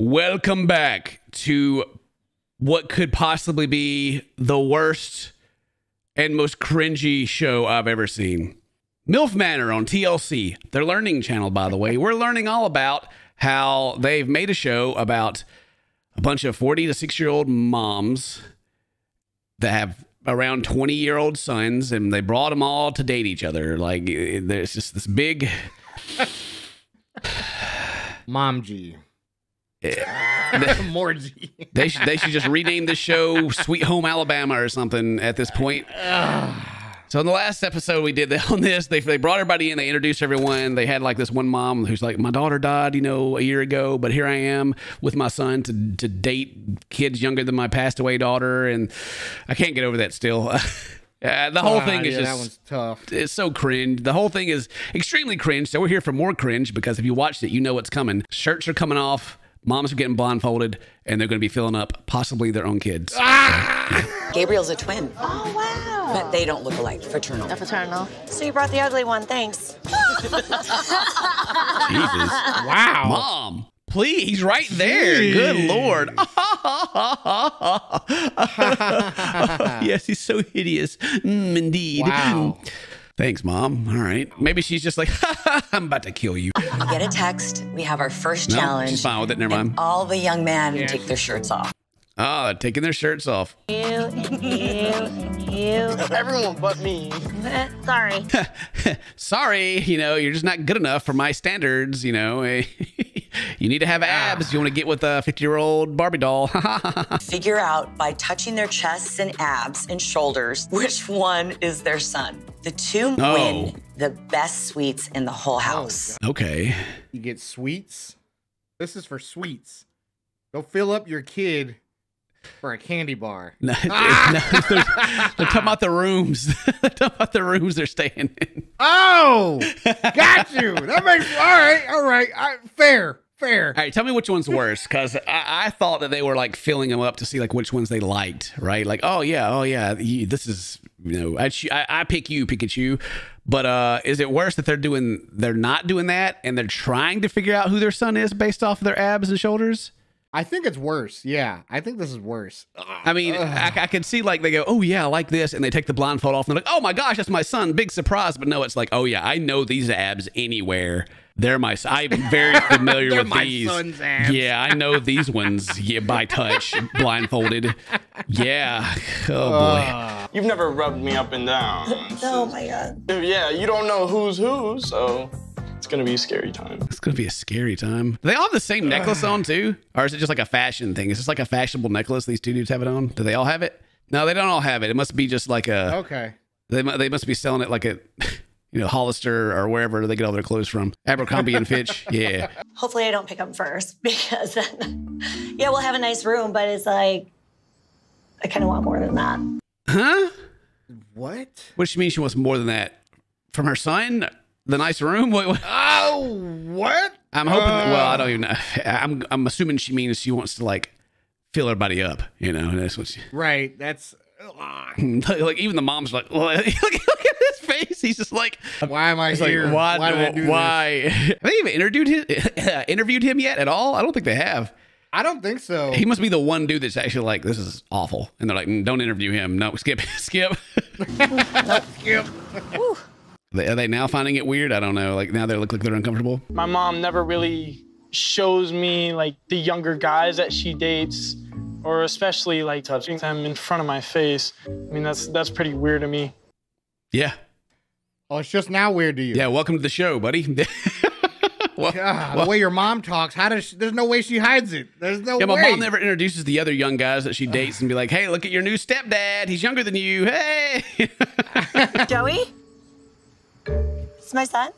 Welcome back to what could possibly be the worst and most cringy show I've ever seen. MILF Manor on TLC, their learning channel, by the way. We're learning all about how they've made a show about a bunch of 40 to 6 year old moms that have around 20 year old sons and they brought them all to date each other. Like, there's just this big. Mom G. More G. They should they should just rename the show Sweet Home Alabama or something at this point. So in the last episode we did on this, they they brought everybody in, they introduced everyone. They had like this one mom who's like, My daughter died, you know, a year ago, but here I am with my son to to date kids younger than my passed away daughter, and I can't get over that still. Uh, the whole Ah, thing is yeah, just that one's tough. it's so cringe. The whole thing is extremely cringe. So we're here for more cringe because if you watched it, you know what's coming. Shirts are coming off, moms are getting blindfolded, and they're going to be filling up possibly their own kids. Gabriel's a twin, Oh, wow. but they don't look alike. Fraternal. A fraternal. So you brought the ugly one, thanks. Jesus, Wow. mom. Please, he's right there. Good lord. yes, he's so hideous. Mm, indeed. Wow. Thanks, mom. All right. Maybe she's just like, I'm about to kill you. We get a text. We have our first No, challenge. she's fine with it. Never mind. All the young men take their shirts off. Oh, taking their shirts off. You, you, you. Everyone but me. Sorry. sorry, you know, you're just not good enough for my standards, you know. you need to have ah. abs. You want to get with a 50 year old Barbie doll. Figure out by touching their chests and abs and shoulders which one is their son. The two Oh. win the best suites in the whole oh, house. okay. You get sweets. This is for sweets. Go fill up your kid for a candy bar. No, no, they're, they're talking about the rooms. they're talking about the rooms they're staying in. Oh, got you. That makes all right. All right. I, fair. Fair. All right, tell me which one's worse, because I, I thought that they were like filling them up to see like which ones they liked, right? Like, oh yeah, oh yeah, you, this is you know, I, I I pick you, Pikachu. But uh, is it worse that they're doing they're not doing that and they're trying to figure out who their son is based off of their abs and shoulders? I think it's worse. Yeah, I think this is worse. I mean, I, I can see like they go, oh yeah, I like this, and they take the blindfold off, and they're like, oh my gosh, that's my son, big surprise. But no, it's like, oh yeah, I know these abs anywhere. They're my. I'm very familiar They're with my these. son's abs. Yeah, I know these ones. Yeah, by touch, blindfolded. Yeah. Oh boy. You've never rubbed me up and down. Oh my god. Yeah, you don't know who's who, so it's gonna be a scary time. It's gonna be a scary time. Do they all have the same necklace on too, or is it just like a fashion thing? Is this like a fashionable necklace? These two dudes have it on. Do they all have it? No, they don't all have it. It must be just like a. Okay. They they must be selling it like a, you know, Hollister or wherever they get all their clothes from. Abercrombie and Fitch. Yeah. Hopefully I don't pick them first because then, yeah, we'll have a nice room, but it's like, I kind of want more than that. Huh? What? What she mean? She wants more than that from her son. The nice room. What, what? Oh, what? I'm hoping. well, I don't even know. I'm I'm assuming she means she wants to like fill everybody up. You know, that's what she. Right. That's. Like even the mom's like, look, look at his face. He's just like, Why am I It's here? like, why? Why did I do this? why? Have they even interviewed him, interviewed him yet at all? I don't think they have. I don't think so. He must be the one dude that's actually like, this is awful, and they're like, "Mm, don't interview him. No, skip, skip. Skip. Are they now finding it weird? I don't know. Like now they look like they're uncomfortable. My mom never really shows me like the younger guys that she dates, or especially like touching them in front of my face. I mean, that's that's pretty weird to me. Yeah, Oh, it's just now weird to you. yeah. Welcome to the show, buddy. well, God, well- the way your mom talks, how does she, there's no way she hides it. There's no yeah, my mom never introduces the other young guys that she dates and be like, "Hey, look at your new stepdad. He's younger than you. Hey." Joey? It's my son?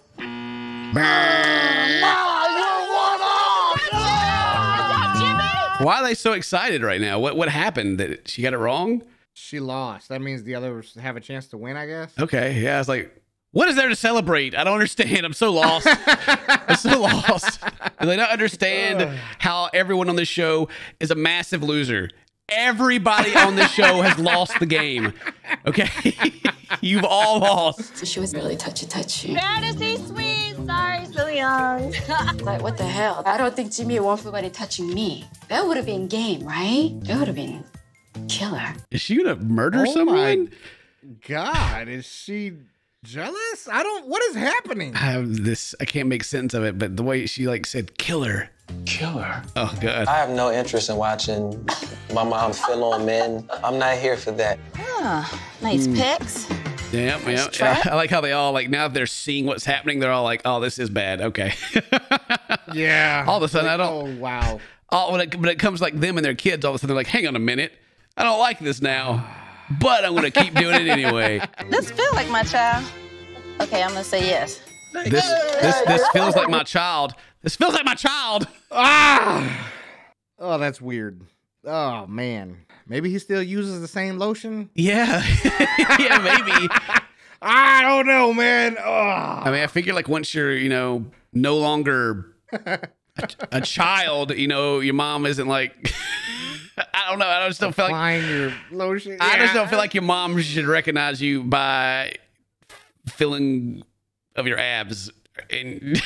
Why are they so excited right now? What what happened? That she got it wrong? She lost. That means the others have a chance to win, I guess. Okay, yeah. I was like, what is there to celebrate? I don't understand. I'm so lost. I'm so lost. Do they not understand how everyone on this show is a massive loser? Everybody on this show has lost the game. Okay, you've all lost. She was really touchy touchy. Fantasy suites sorry, so young. Like, what the hell? I don't think Jimmy wants somebody touching me. That would have been game, right? That would have been killer. Is she gonna murder Oh someone? God, is she jealous? I don't. What is happening? I have this. I can't make sense of it, but the way she like said "killer." Killer. Oh god. I have no interest in watching my mom fill on men. I'm not here for that. Ah, nice Hmm. pics. Yeah, yeah, trap. yeah. I like how they all like now that they're seeing what's happening, they're all like, "Oh, this is bad." Okay. Yeah. all of a sudden, I don't. Oh wow. all when it, when it comes like them and their kids, all of a sudden they're like, "Hang on a minute, I don't like this now, but I'm gonna keep doing it anyway." This feels like my child. Okay, I'm gonna say yes. This this this feels like my child. This feels like my child. Ah. Oh, that's weird. Oh man. Maybe he still uses the same lotion. Yeah, yeah, maybe. I don't know, man. Oh. I mean, I figure like once you're, you know, no longer a, a child, you know, your mom isn't like. I don't know. I just don't feel like. Your lotion. I just don't feel like your mom should recognize you by feeling of your abs. And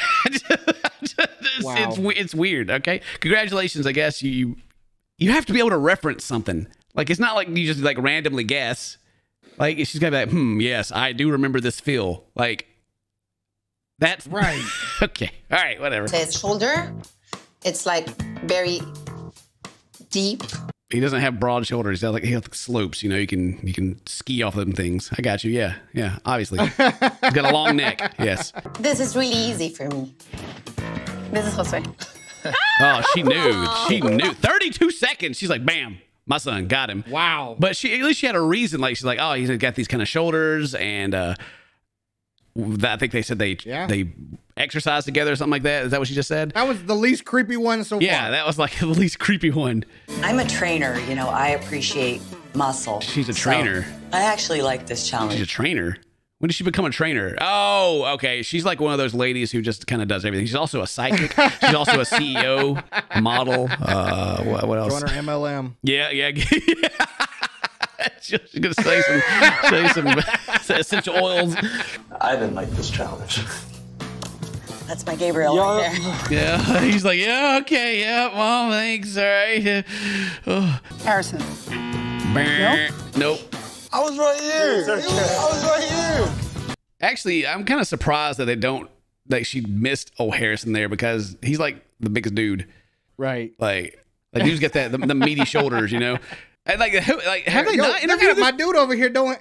it's, Wow. it's it's weird. Okay, congratulations. I guess you you you have to be able to reference something. Like it's not like you just like randomly guess. Like she's gonna be like, hmm, yes, I do remember this feel. Like that's Right. okay. All right, whatever. His shoulder, it's like very deep. He doesn't have broad shoulders. He's got like he has slopes. You know, you can you can ski off them things. I got you. Yeah, yeah. Obviously, he's got a long neck. Yes. This is really easy for me. This is Jose. Oh, she knew. She knew. Thirty-two seconds. She's like, bam. My son got him. Wow. But she at least she had a reason. Like she's like, oh, he's got these kind of shoulders, and uh, I think they said they Yeah. they exercise together or something like that. Is that what she just said? That was the least creepy one so Yeah, far. that was like the least creepy one. I'm a trainer, you know, I appreciate muscle. She's a So, trainer. I actually like this challenge. She's a trainer. When did she become a trainer? Oh, okay. She's like one of those ladies who just kind of does everything. She's also a psychic. She's also a CEO, model. Uh, what, what else? Join her MLM. Yeah, yeah. She's gonna say some, say some essential oils. I didn't like this challenge. That's my Gabriel right there. Yeah, he's like, yeah, okay, yeah, mom, thanks, all right. Oh. Harrison. Nope. I was right here. I was right here. Actually, I'm kind of surprised that they don't like she missed old Harrison there because he's like the biggest dude. Right. Like, like dudes got that the, the meaty shoulders, you know. And like, who, like have they Yo, not interviewed my dude over here doing.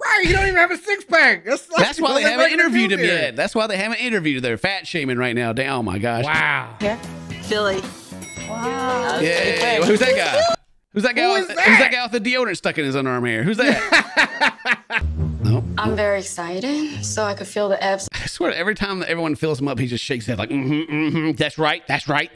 Right, you don't even have a six pack. That's, That's why they haven't making a interviewed dude him there. yet. That's why they haven't interviewed. They're fat shaming right now. Damn, oh my gosh. Wow. Philly. Yeah. Who's that guy? Who's that guy? Who with, is Who's that that? guy with the deodorant stuck in his underarm hair? Who's that? nope. I'm very excited, so I could feel the abs. I swear, every time that everyone fills him up, he just shakes his head like, mm-hmm, mm-hmm. That's right. That's right.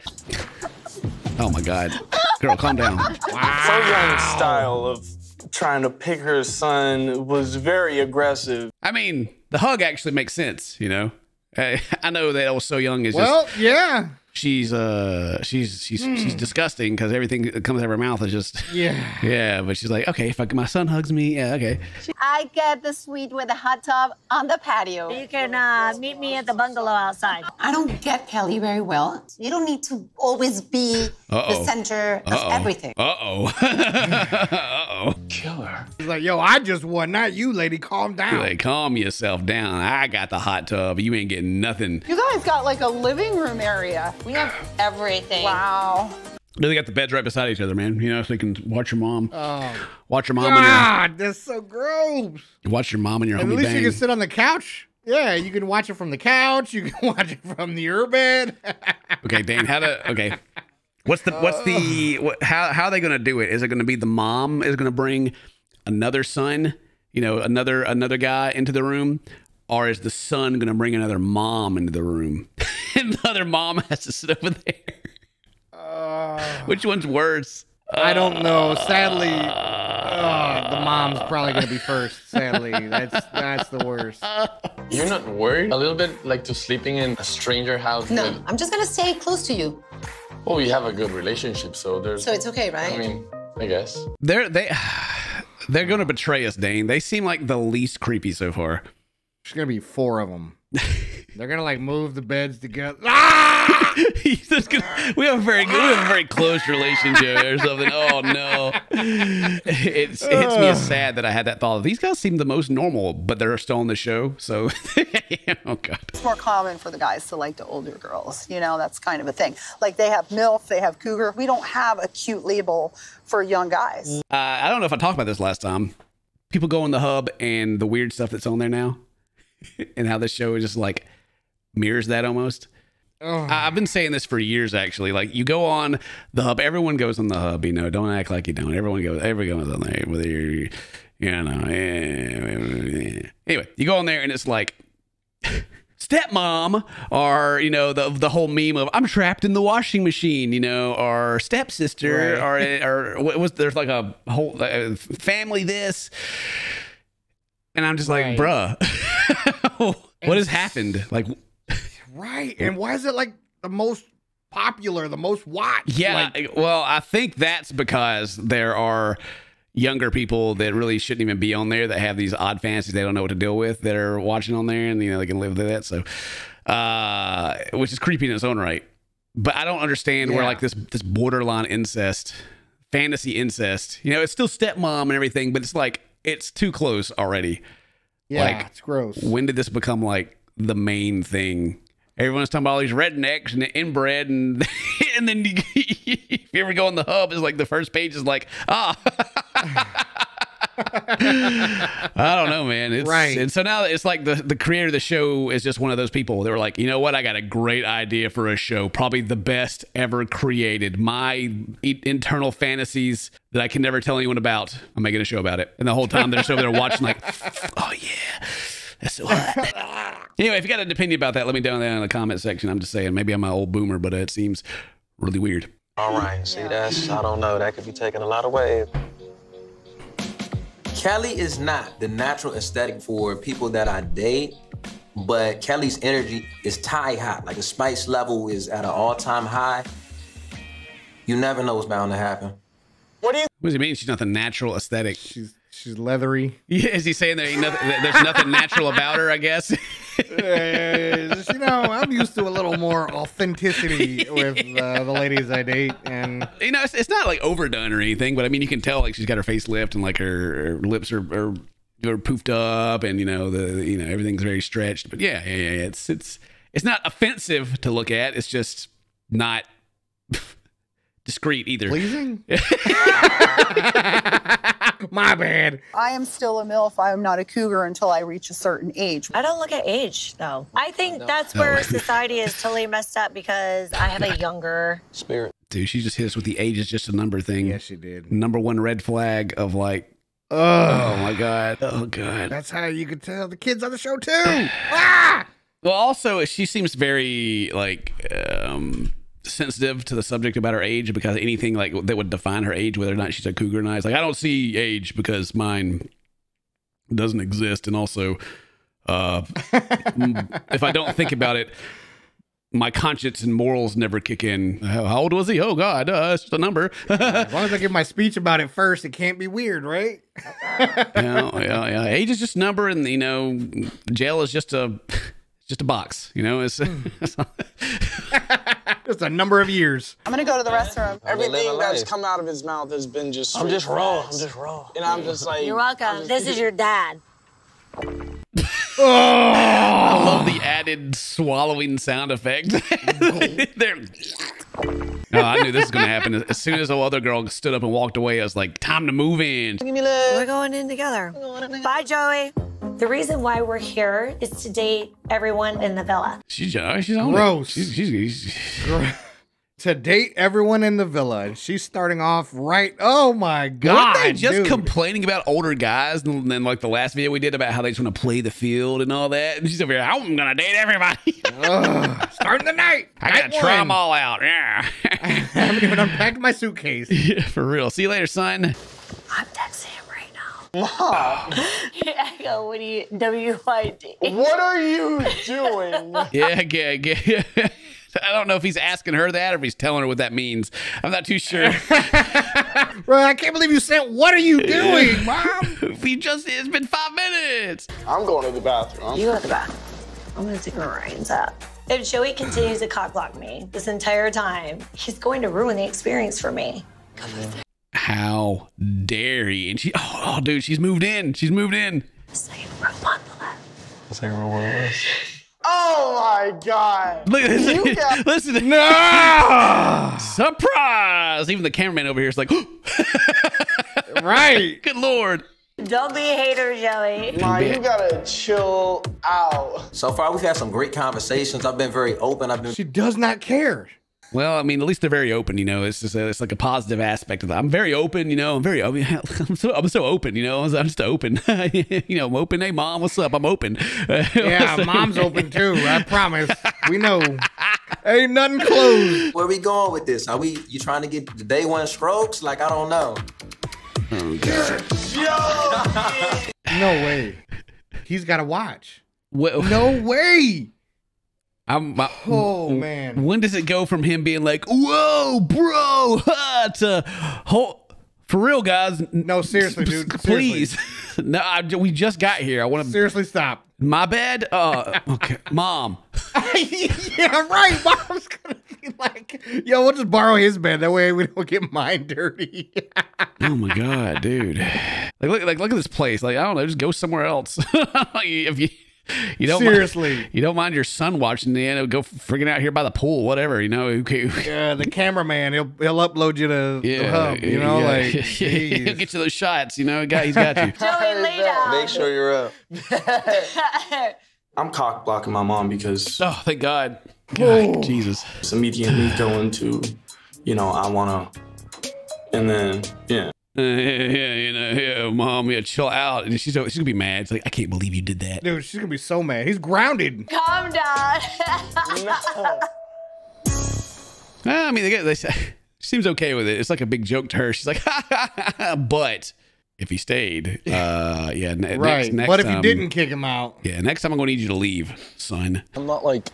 Oh my God. Girl, calm down. So Young's style of trying to pick her son was very aggressive. I mean, the hug actually makes sense, you know? I, I know that old So Young is just Well, yeah. She's uh she's she's she's disgusting because everything that comes out of her mouth is just Yeah. yeah. But she's like, okay, if I, my son hugs me, yeah, okay. I get the suite with the hot tub on the patio. You can uh, meet me at the bungalow outside. I don't get Kelly very well. You don't need to always be Uh-oh. the center of Uh-oh. everything. Uh oh. uh oh. Killer. He's like, yo, I just won, not you, lady. Calm down. Like, calm yourself down. I got the hot tub. You ain't getting nothing. You guys got like a living room area. We have everything. Wow. No, They got the beds right beside each other, man. You know, so you can watch your mom. Oh. Watch your mom and God, that's so gross. watch your mom and your At homie least bang. you can sit on the couch. Yeah, you can watch it from the couch. You can watch it from your bed. Okay, Dan, how to okay. What's the what's the uh. what, how how are they going to do it? Is it going to be the mom is going to bring another son, you know, another another guy into the room, or is the son going to bring another mom into the room, and the other mom has to sit over there? Uh. Which one's worse? I don't know. Sadly, oh, the mom's probably gonna be first. Sadly, that's that's the worst. You're not worried a little bit like to sleeping in a stranger house? No, with- I'm just gonna stay close to you. Oh, we have a good relationship, so there's. So it's okay, right? I mean, I guess. They're they they're going to betray us, Dane. They seem like the least creepy so far. There's gonna be four of them. They're gonna like move the beds together. Ah! He's just gonna, we have a very good, we have a very close relationship or something. Oh no, it's, it hits me as sad that I had that thought. These guys seem the most normal, but they're still on the show. So, oh god, It's more common for the guys to like the older girls. You know, that's kind of a thing. Like they have MILF, they have Cougar. We don't have a cute label for young guys. uh, I don't know if I talked about this last time. People go in the hub and the weird stuff that's on there now, and how this show is just like mirrors that almost. I- I've been saying this for years, actually. Like, you go on the hub, everyone goes on the hub, you know, don't act like you don't. Everyone goes, everyone goes on there, whether you're, you know, eh, anyway, you go on there and it's like, stepmom or you know the the whole meme of I'm trapped in the washing machine, you know, or stepsister, or or what was there's like a whole uh, family this, and I'm just like, bruh, what has happened? Like, Right. And why is it like the most popular, the most watched? yeah, Like, well, I think that's because there are younger people that really shouldn't even be on there that have these odd fantasies they don't know what to deal with that are watching on there and you know they can live with that so uh which is creepy in its own right but i don't understand where like this this borderline incest fantasy incest you know it's still stepmom and everything but it's like it's too close already yeah, like it's gross. when did this become like the main thing everyone's talking about all these rednecks and inbred and and then you, if you ever go on the hub it's like the first page is like ah I don't know, man. It's, Right. And so now it's like the, the creator of the show is just one of those people. They were like, you know what? I got a great idea for a show, probably the best ever created. My e- internal fantasies that I can never tell anyone about. I'm making a show about it. And the whole time they're just over there watching, like, oh yeah, that's so hot. anyway, if you got an opinion about that, let me down there in the comment section. I'm just saying, maybe I'm an old boomer, but it seems really weird. All right, see, that's, I don't know, that could be taken a lot of ways. Kelly is not the natural aesthetic for people that I date, but Kelly's energy is tie hot. Like the spice level is at an all time high. You never know what's bound to happen. What do you? What does he mean? She's not the natural aesthetic. She's she's leathery. Yeah, is he saying there ain't nothing, there's nothing natural about her? I guess. You know, I'm used to a little more authenticity with uh, the ladies I date, and you know, it's, it's not like overdone or anything, but I mean, you can tell like she's got her face lift and like her, her lips are, are are poofed up, and you know the you know everything's very stretched. But yeah, yeah, yeah, yeah. it's it's it's not offensive to look at. It's just not discreet either. pleasing. My bad. I am still a MILF. I am not a cougar until I reach a certain age. I don't look at age though. I think that's where society is totally messed up because I have a younger. Spirit. Dude, she just hit us with the age is just a number thing. Yes, she did. Number one red flag of like, oh Ugh. my god, oh god. That's how you could tell the kids on the show too. ah! Well, also she seems very like um sensitive to the subject about her age because anything like that would define her age, whether or not she's a cougar or not. It's like I don't see age because mine doesn't exist, and also uh, if I don't think about it. My conscience and morals never kick in. How, old was he? Oh God, uh, it's just a number. As long as I give my speech about it first, it can't be weird, right? yeah, yeah, yeah. Age is just a number, and you know, jail is just a just a box. You know, it's Just a number of years. I'm gonna go to the restroom. Everything that's come out of his mouth has been just. I'm just raw. I'm just raw. And I'm just like. You're welcome. This is your dad. Oh. I love the added swallowing sound effect. There. Oh, I knew this was going to happen. As soon as the other girl stood up and walked away, I was like, time to move in. We're going in together. Bye, Joey. The reason why we're here is to date everyone in the villa. She's, uh, she's on it. Gross. She's, she's, she's, To date everyone in the villa, and she's starting off right. Oh my god! Weren't they just dude. complaining about older guys and then like the last video we did about how they just want to play the field and all that? And she's over here, I'm gonna date everybody. Starting the night. I Night gotta try them all out. Yeah. I haven't even unpacked my suitcase. yeah, for real. See you later, son. I'm texting him right now. Mom. Echo, what do you, W-I-D. What are you doing? Yeah, yeah, yeah. I don't know if he's asking her that or if he's telling her what that means. I'm not too sure. Bro, I can't believe you sent. What are you doing, mom? we just it's been five minutes. I'm going to the bathroom. You go to the bathroom. I'm gonna see where Ryan's at. If Joey continues to cock block me this entire time, he's going to ruin the experience for me. How dare he? And she, oh, oh, dude, she's moved in. She's moved in. Oh my god. Look at this. You got- Listen. No! Surprise! Even the cameraman over here is like, right. good lord. Don't be a hater, Joey. Ma, you gotta chill out. So far, we've had some great conversations. I've been very open. I've been She does not care. Well, I mean, at least they're very open. You know, it's just a, it's like a positive aspect of that. I'm very open. You know, I'm very open. I'm so I'm so open. You know, I'm just open. you know, I'm open. Hey, mom, what's up? I'm open. Yeah, mom's open too. I promise. We know. Ain't nothing closed. Where we going with this? Are we? You trying to get the day one strokes? Like I don't know. Oh, no way. He's got to watch. Well, No way. I'm, I, Oh, man. When does it go from him being like, "Whoa, bro," to whole, for real, guys? No, seriously, dude. Please, no, I, we just got here. I want to. Seriously, stop. My bad. Uh, okay, mom. yeah, right. Mom's gonna be like, "Yo, we'll just borrow his bed. That way we don't get mine dirty." Oh my god, dude! Like look, like look at this place. Like I don't know, just go somewhere else. if you you don't Seriously. mind, you don't mind your son watching the end, go freaking out here by the pool, whatever. You know, okay. yeah, the cameraman, he'll he'll upload you to the hub. You know, yeah. like he'll get you those shots. You know, guy, he's got you. Joey, lay. Make sure you're up. I'm cock blocking my mom because Oh, thank God. God, Jesus. it's immediately going to, you know, I wanna, and then yeah. Uh, yeah, yeah, you know, yeah, mom, yeah, chill out. And she's she's gonna be mad. It's like I can't believe you did that. dude, she's gonna be so mad. He's grounded. Calm down. Ah, I mean, they, get- they say she seems okay with it. It's like a big joke to her. She's like, but if he stayed, uh, yeah, ne- Right. Next, next but if you time- didn't kick him out, yeah, next time I'm gonna need you to leave, son. I'm not like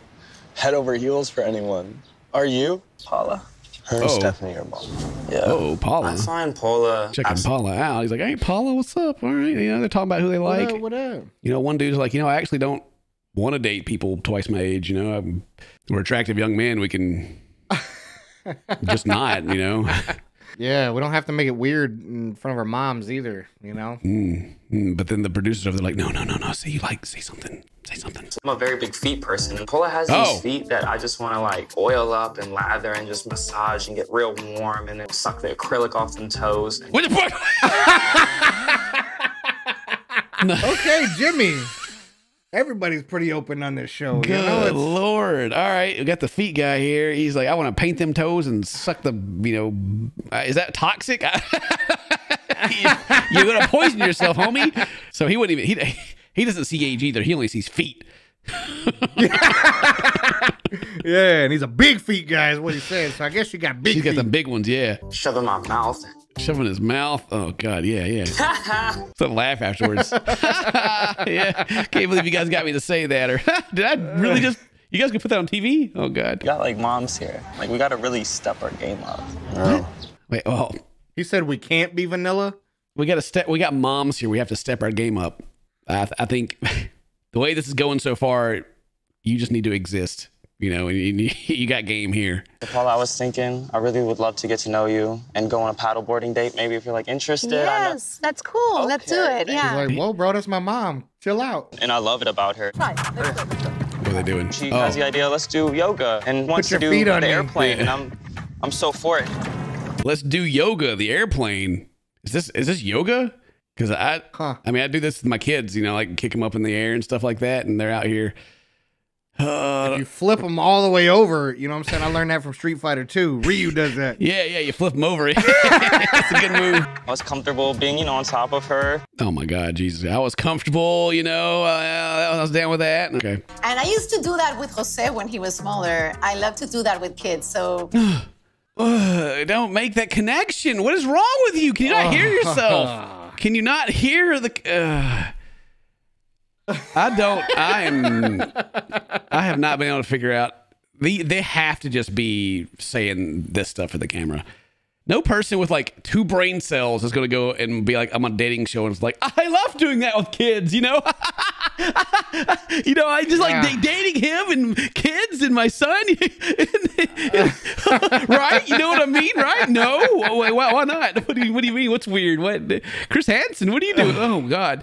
head over heels for anyone. Are you, Paula? Her and Oh. Stephanie are mom. Yeah. Oh, Paula. I find Paula. Checking Paula out. He's like, hey, Paula, what's up? All right. You know, they're talking about who they what like. up? What up? You know, one dude's like, you know, I actually don't want to date people twice my age. You know, I'm, we're attractive young men. We can just not, you know. Yeah, we don't have to make it weird in front of our moms either. You know. Mm, mm. But then the producers over there like, no, no, no, no. Say you like, say something. Say something. I'm a very big feet person. And Paula has Oh. these feet that I just want to like oil up and lather and just massage and get real warm and then suck the acrylic off them toes. What the fuck? Okay, Jimmy. Everybody's pretty open on this show. You know, Good lord! All right, we got the feet guy here. He's like, I want to paint them toes and suck the, you know, uh, is that toxic? You're gonna poison yourself, homie. So he wouldn't even. He he doesn't see age either. He only sees feet. yeah, and he's a big feet guy, is what he said. So I guess you got big He's got the big ones. Yeah, Shove in my mouth. Shoving his mouth. Oh god, yeah, yeah. So laugh afterwards. yeah, can't believe you guys got me to say that. Or did I really just? You guys can put that on TV? Oh god. We got like moms here. Like we got to really step our game up. Wait. Oh, he said we can't be vanilla. we got to step. We got moms here. We have to step our game up. I, th- I think the way this is going so far, you just need to exist. You know, and you, you got game here. Paula, I was thinking, I really would love to get to know you and go on a paddleboarding date. Maybe if you're like interested. I know- Yes, that's cool. Let's do it. He's Yeah. like, whoa, bro, that's my mom. Chill out. and I love it about her. What are they doing? She Oh. has the oh. idea, let's do yoga and wants your to do feet the on me. airplane. Yeah. And I'm, I'm so for it. Let's do yoga. The airplane. Is this is this yoga? Because I, Huh. I mean, I do this with my kids. You know, like kick them up in the air and stuff like that, and they're out here. Uh, You flip them all the way over. You know what I'm saying? I learned that from Street Fighter 2. Ryu does that. yeah, yeah. You flip them over. it's a good move. I was comfortable being, you know, on top of her. Oh my God, Jesus! I was comfortable. You know, uh, I was down with that. Okay. And I used to do that with Jose when he was smaller. I love to do that with kids. So Ugh, don't make that connection. What is wrong with you? Can you not hear yourself? Can you not hear the? I don't. I am. I have not been able to figure out. The they have to just be saying this stuff for the camera. No person with like two brain cells is going to go and be like, I'm on a dating show and it's like, I love doing that with kids, you know? you know, I just like Yeah. da- dating him and kids and my son. right? You know what I mean? Right? No. Why, why, why not? What do you What do you mean? What's weird? What? Chris Hansen? What are you doing? Oh God.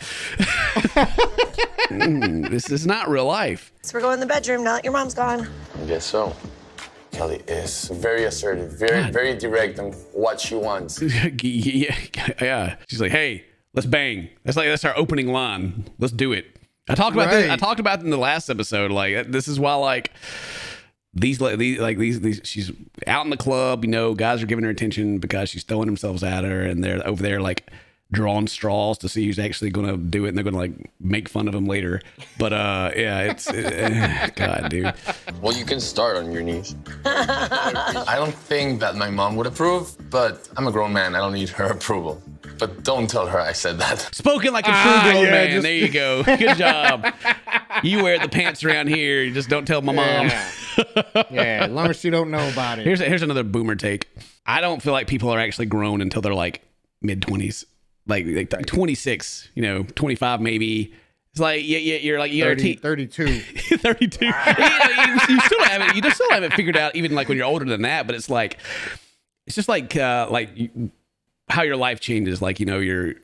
Mm, this is not real life. So we're going in the bedroom now that your mom's gone. I guess so. Kelly is very assertive, very, very direct on what she wants. yeah, yeah. She's like, "Hey, let's bang." That's like that's our opening line. Let's do it. I talked about this. I talked about in the last episode. Like uh, this is why like these like these like these these she's out in the club. You know, guys are giving her attention because she's throwing themselves at her, and they're over there like drawing straws to see who's actually going to do it, and they're going to like make fun of him later. But uh, yeah, it's uh, God, dude. Well, you can start on your knees. I don't think that my mom would approve, but I'm a grown man. I don't need her approval. But don't tell her I said that. Spoken like a true Ah, grown yeah, man. just- There you go. Good job. You wear the pants around here. You just don't tell my mom. yeah, as long as she don't know about it. Here's here's another boomer take. I don't feel like people are actually grown until they're like mid twenties, like like 26, you know, 25 maybe. It's like yeah, yeah, you're like you're 30, a teen, 32. 32. you, know, you, you still haven't you just still haven't figured out even like when you're older than that. But it's like it's just like uh like you, how your life changes. Like you know you're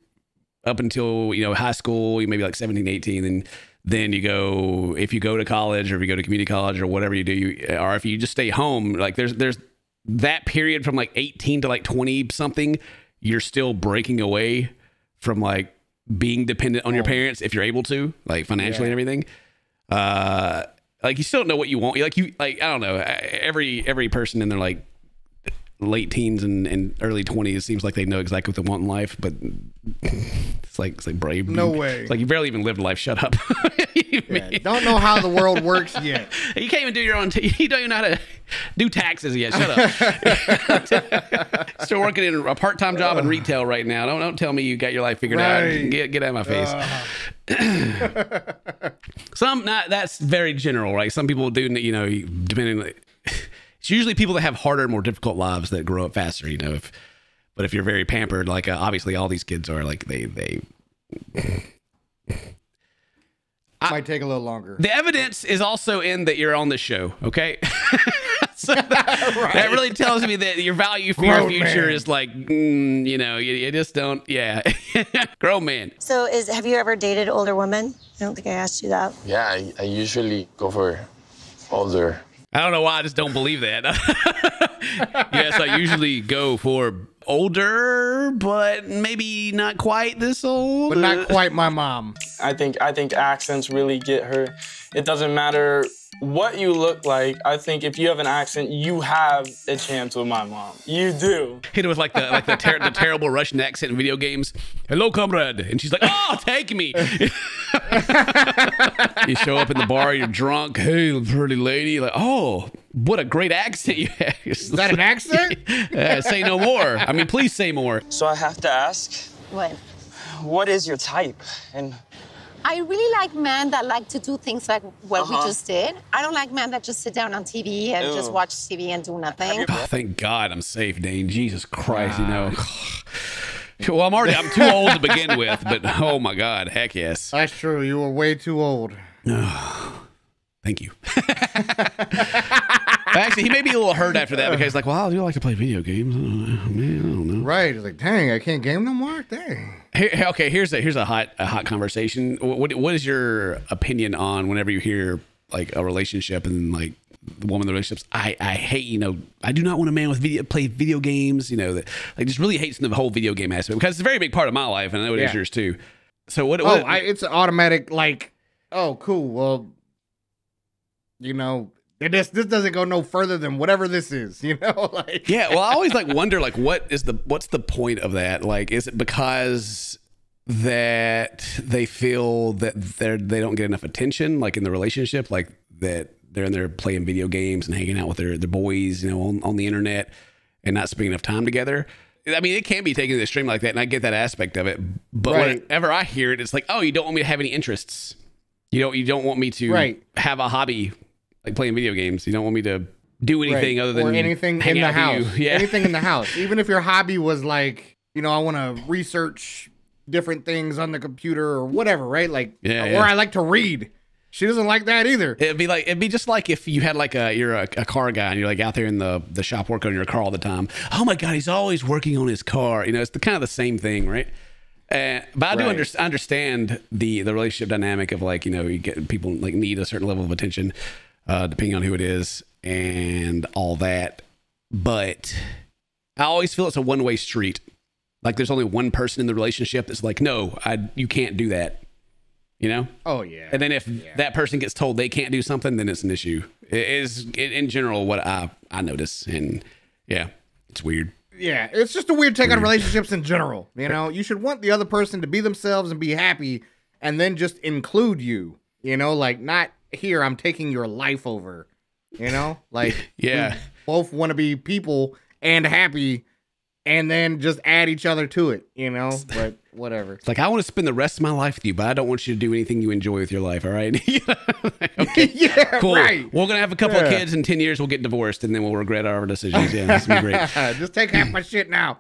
up until you know high school, you maybe like 17, 18, and then you go if you go to college or if you go to community college or whatever you do, you, or if you just stay home. Like there's there's that period from like 18 to like 20 something, you're still breaking away from like being dependent on your parents if you're able to, like financially and everything. Uh, like you still don't know what you want. Like you, like I don't know. Every every person in their like late teens and, and early twenties seems like they know exactly what they want in life, but it's like it's like brave. No You- way. Like you barely even lived life. Shut up. Yeah, don't know how the world works yet. You can't even do your own. T- you don't even know how to do taxes yet. Shut up. Still working in a part-time job in retail right now. Don't don't tell me you got your life figured Right. out. Get get out of my face. Some not that's very general, right? Some people do. You know, depending. It's usually people that have harder, more difficult lives that grow up faster. You know, if but if you're very pampered, like uh, obviously all these kids are, like they they I, Might take a little longer. The evidence is also in that you're on the show, okay? so that, that really tells me that your value for your future man. is like, mm, you know, you, you just don't, yeah. Grown man. So is have you ever dated older women? I don't think I asked you that. Yeah, I, I usually go for older. I don't know why I just don't believe that. yes, I usually go for older, but maybe not quite this old. But not quite my mom. I think I think accents really get her. It doesn't matter what you look like. I think if you have an accent, you have a chance with my mom. You do. Hit it with like the like the, ter- the terrible Russian accent in video games. Hello, comrade, and she's like, "Oh, take me." you show up in the bar, you're drunk. Hey, pretty lady. Like, oh, what a great accent you have. Is that an accent? uh, say no more. I mean, please say more. So I have to ask, What? what is your type? And I really like men that like to do things like what we Uh-huh. just did. I don't like men that just sit down on TV and just watch TV and do nothing. Oh, thank God I'm safe, Dane. Jesus Christ, you know. Well, I'm already I'm too old to begin with, but oh my God, heck yes. That's true. You were way too old. Thank you. Actually, he may be a little hurt after that because he's like, "Well, I do like to play video games." Uh, man, I don't know. Right. It's like, dang, I can't game no more. Dang. Here- here- okay, here's a here's a hot a hot conversation. What what is your opinion on whenever you hear like a relationship and like the woman in the relationships? I I hate you know I do not want a man with video play video games. You know that like just really hates the whole video game aspect because it's a very big part of my life and I know it is Yeah. yours too. So what? Oh, I, it's automatic like, oh, cool. Well, you know, this this doesn't go no further than whatever this is. You know, like yeah well i always like wonder like what is the what's the point of that like is it because that they feel that they're they don't get enough attention like in the relationship like that they're in there playing video games and hanging out with their their boys you know on, on the internet and not spending enough time together I mean, it can be taken to the extreme like that, and I get that aspect of it. But Right. whenever I hear it, it's like, oh, you don't want me to have any interests. You don't. You don't want me to Right. have a hobby like playing video games. You don't want me to do anything Right. other than or anything in the house. Yeah. Anything in the house. Even if your hobby was like, you know, I want to research different things on the computer or whatever, right? Like, Yeah, or yeah. I like to read. She doesn't like that either. It'd be like it'd be just like if you had like a you're a, a car guy and you're like out there in the the shop working on your car all the time. Oh my god, he's always working on his car. You know, it's the kind of the same thing, right? Uh, but I do under, understand the the relationship dynamic of like you know you get people like need a certain level of attention, uh, depending on who it is and all that. But I always feel it's a one way street. Like there's only one person in the relationship that's like, no, I you can't do that. You know? Oh yeah. And then if that person gets told they can't do something, then it's an issue. It is in, in general what I I notice, and yeah, it's weird. Yeah, it's just a weird take on relationships in general. You know, you should want the other person to be themselves and be happy, and then just include you. You know, like not here. I'm taking your life over. You know, like Yeah. we both want to be people and happy, and then just add each other to it. You know, but whatever. It's like I want to spend the rest of my life with you, but I don't want you to do anything you enjoy with your life. All right? okay. yeah, Cool. right. We're gonna have a couple of kids in ten years. We'll get divorced, and then we'll regret our decisions. Yeah, that's gonna be great. just take half my shit now.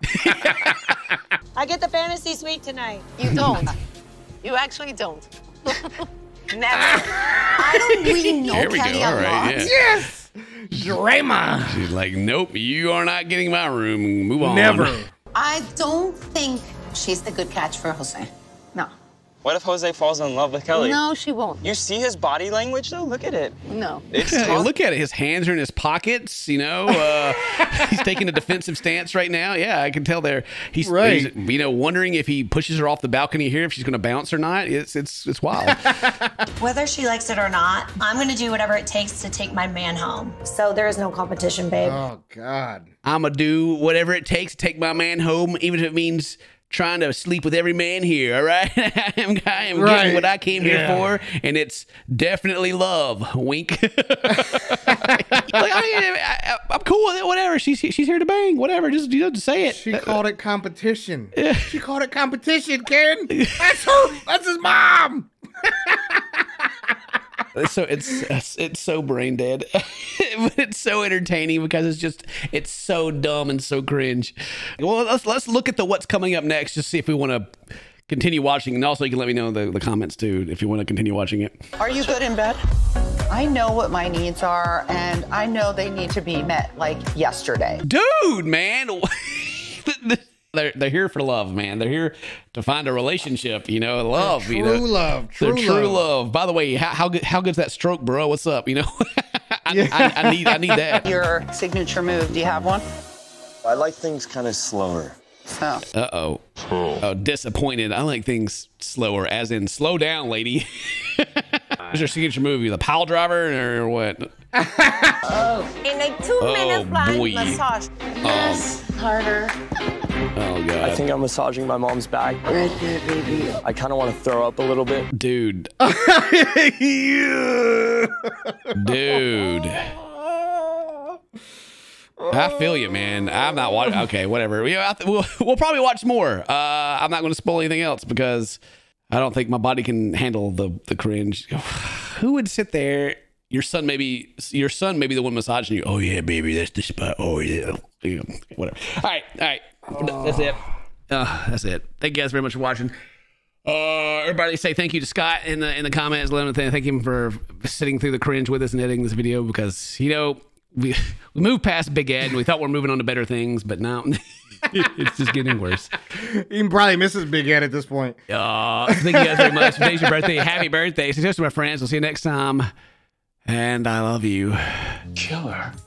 I get the fantasy suite tonight. You don't. you actually don't. Never. Ah. I don't really know There we Kelly go. All a right. lot. Yeah. Yes, Draymond. She's like, nope, you are not getting my room. Move on. Never. I don't think she's the good catch for Jose. No. What if Jose falls in love with Kelly? No, she won't. You see his body language though? Look at it. No. It's Yeah, look at it. His hands are in his pockets. You know, uh, he's taking a defensive stance right now. Yeah, I can tell there. He's, Right. he's, you know, wondering if he pushes her off the balcony here, if she's going to bounce or not. It's it's it's wild. Whether she likes it or not, I'm going to do whatever it takes to take my man home. So there is no competition, babe. Oh God. I'm gonna do whatever it takes to take my man home, even if it means trying to sleep with every man here. All right, I am, I am Right. getting what I came here for, and it's definitely love. Wink. like, I, I'm cool with it. Whatever. She's she's here to bang. Whatever. Just you know, just say it. She called it competition. She called it competition, Karen. That's her. That's his mom. So it's it's so brain dead, but it's so entertaining because it's just it's so dumb and so cringe. Well, let's let's look at the what's coming up next. Just see if we want to continue watching, and also you can let me know in the, the comments too if you want to continue watching it. Are you good in bed? I know what my needs are, and I know they need to be met like yesterday. Dude, man, they're they're here for love, man. They're here to find a relationship. You know, love. you know, True love, true true love. love. By the way, how how good how good's that stroke, bro? What's up? You know, I, I, I need I need that. Your signature move, do you have one? I like things kind of slower. So. Uh oh. Oh, disappointed. I like things slower, as in slow down, lady. What's your signature movie? The pile driver or what? Oh. In a two-minute blind boy. massage. Yes, harder. Oh god. I think I'm massaging my mom's back. Right there, baby. I kind of want to throw up a little bit. Dude. Dude. I feel you, man. I'm not watching. Okay, whatever. We, I th- we'll, we'll probably watch more. Uh, I'm not going to spoil anything else because I don't think my body can handle the the cringe. Who would sit there? Your son, maybe your son, maybe the one massaging you. Oh yeah, baby, that's the spot. Oh yeah, You know, whatever. All right, all right. That's it. Uh, that's it. Thank you guys very much for watching. Uh, everybody say thank you to Scott in the in the comments. Let him th- thank him for sitting through the cringe with us and editing this video because you know we we moved past Big Ed and we thought we are moving on to better things, but now it's just getting worse. You can probably miss his big Ed at this point. Uh, thank you guys very much. Today's your birthday. Happy birthday. Success to my friends. We'll see you next time. And I love you. Killer.